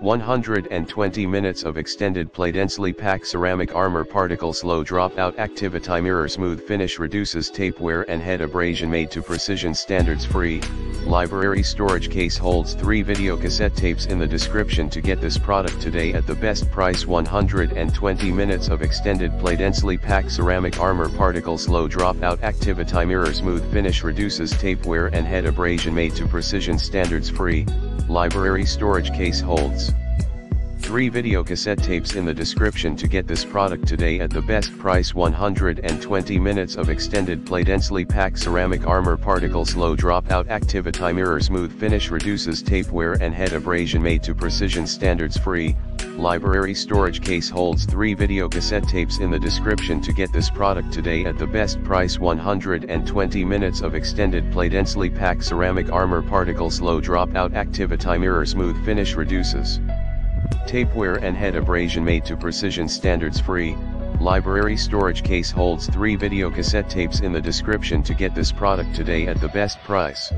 120 minutes of extended play densely packed ceramic armor particles low dropout activity mirror smooth finish reduces tape wear and head abrasion made to precision standards free. Library storage case holds 3 video cassette tapes in the description to get this product today at the best price 120 minutes of extended play densely packed ceramic armor particles low dropout activity mirror smooth finish reduces tape wear and head abrasion made to precision standards free. Library storage case holds 3 video cassette tapes in the description to get this product today at the best price 120 minutes of extended play densely packed ceramic armor particles low dropout activity mirror smooth finish reduces tape wear and head abrasion made to precision standards free. Library storage case holds 3 video cassette tapes in the description to get this product today at the best price 120 minutes of extended play densely packed ceramic armor particles low dropout activity mirror smooth finish reduces tape wear and head abrasion made to precision standards free. Library storage case holds 3 video cassette tapes in the description to get this product today at the best price.